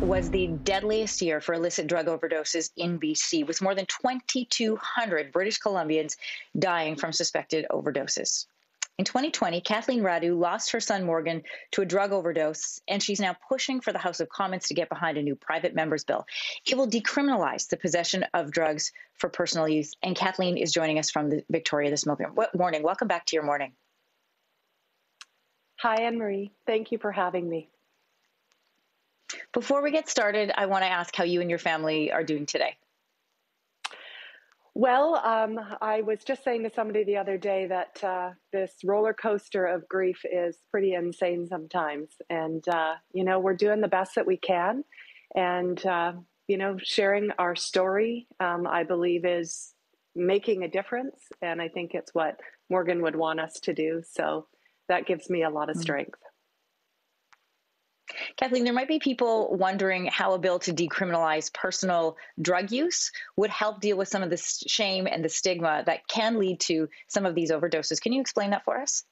was the deadliest year for illicit drug overdoses in BC, with more than 2,200 British Columbians dying from suspected overdoses. In 2020, Kathleen Radu lost her son Morgan to a drug overdose, and she's now pushing for the House of Commons to get behind a new private member's bill. It will decriminalize the possession of drugs for personal use. And Kathleen is joining us from the Victoria this morning. Morning, welcome back to your morning. Hi, Anne Marie. Thank you for having me. Before we get started, I want to ask how you and your family are doing today. Well, um, I was just saying to somebody the other day that uh, this roller coaster of grief is pretty insane sometimes. And, uh, you know, we're doing the best that we can. And, uh, you know, sharing our story, um, I believe, is making a difference. And I think it's what Morgan would want us to do. So that gives me a lot of mm. strength. Kathleen, there might be people wondering how a bill to decriminalize personal drug use would help deal with some of the shame and the stigma that can lead to some of these overdoses. Can you explain that for us?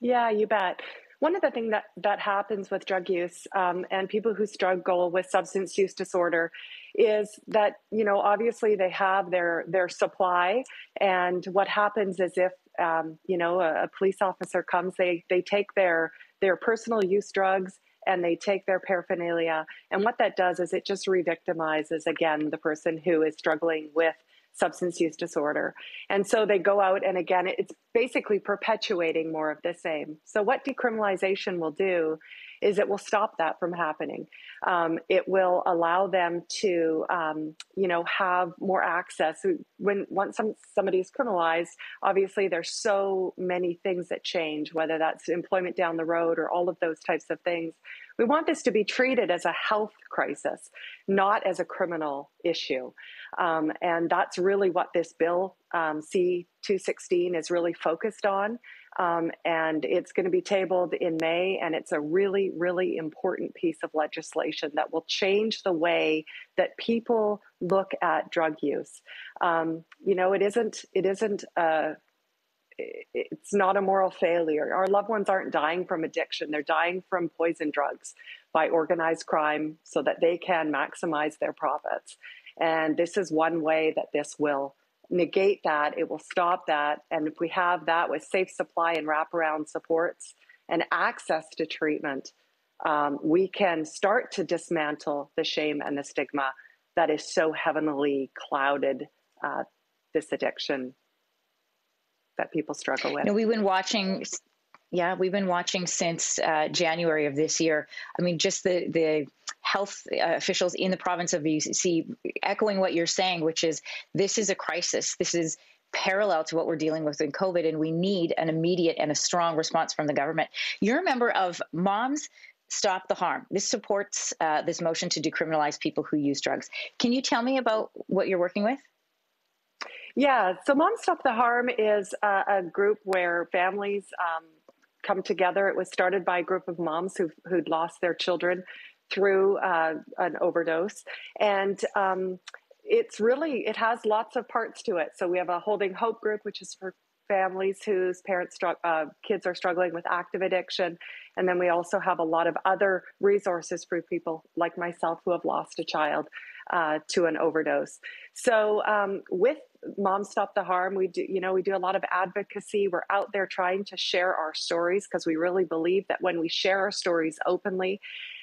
Yeah, you bet. One of the things that, that happens with drug use um, and people who struggle with substance use disorder is that, you know, obviously they have their, their supply. And what happens is if, um, you know, a, a police officer comes, they, they take their, their personal use drugs and they take their paraphernalia. And what that does is it just re victimizes again the person who is struggling with substance use disorder. And so they go out, and again, it's basically perpetuating more of the same. So, what decriminalization will do is it will stop that from happening. Um, it will allow them to, um, you know, have more access. When once some, somebody is criminalized, obviously there's so many things that change, whether that's employment down the road or all of those types of things. We want this to be treated as a health crisis, not as a criminal issue. Um, and that's really what this bill, um, C 216, is really focused on. Um, and it's going to be tabled in May, and it's a really, really important piece of legislation that will change the way that people look at drug use. Um, you know, it isn't it isn't a it's not a moral failure. Our loved ones aren't dying from addiction; they're dying from poison drugs by organized crime, so that they can maximize their profits. And this is one way that this will negate that, it will stop that. And if we have that with safe supply and wraparound supports and access to treatment, um, we can start to dismantle the shame and the stigma that is so heavily clouded uh, this addiction that people struggle with. You know, we've been watching yeah, we've been watching since uh, January of this year. I mean, just the the health uh, officials in the province of BC echoing what you're saying, which is this is a crisis. This is parallel to what we're dealing with in COVID, and we need an immediate and a strong response from the government. You're a member of Moms Stop the Harm. This supports uh, this motion to decriminalize people who use drugs. Can you tell me about what you're working with? Yeah, so Moms Stop the Harm is a, a group where families um, come together. It was started by a group of moms who who'd lost their children through uh, an overdose, and um, it's really it has lots of parts to it. So we have a holding hope group, which is for families whose parents uh, kids are struggling with active addiction and then we also have a lot of other resources for people like myself who have lost a child uh, to an overdose so um, with Mom Stop the Harm. We do, you know, we do a lot of advocacy. We're out there trying to share our stories because we really believe that when we share our stories openly,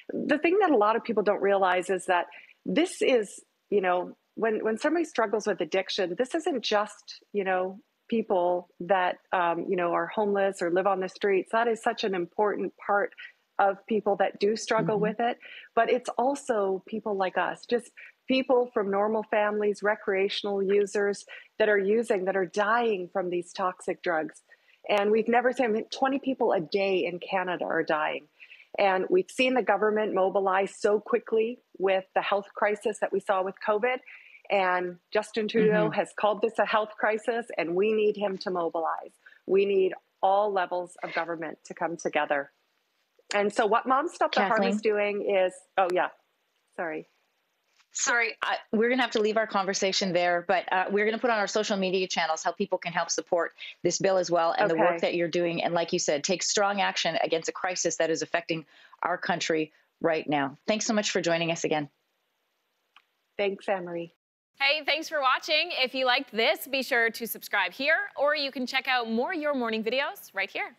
the thing that a lot of people don't realize is that this is, you know, when when somebody struggles with addiction, this isn't just, you know, people that um, you know are homeless or live on the streets. That is such an important part of people that do struggle mm-hmm. with it, but it's also people like us, just people from normal families, recreational users that are using, that are dying from these toxic drugs. And we've never seen 20 people a day in Canada are dying. And we've seen the government mobilize so quickly with the health crisis that we saw with COVID. And Justin Trudeau mm-hmm. has called this a health crisis, and we need him to mobilize. We need all levels of government to come together. And so, what Mom Stop the Harm is doing is, oh, yeah, sorry. Sorry, I, we're going to have to leave our conversation there, but uh, we're going to put on our social media channels how people can help support this bill as well and okay. the work that you're doing. And like you said, take strong action against a crisis that is affecting our country right now. Thanks so much for joining us again. Thanks, Anne-Marie. Hey, thanks for watching. If you liked this, be sure to subscribe here, or you can check out more Your Morning videos right here.